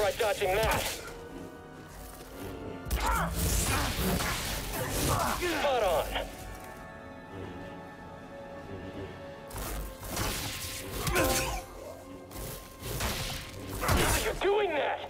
Try dodging that. Spot on. You're doing that!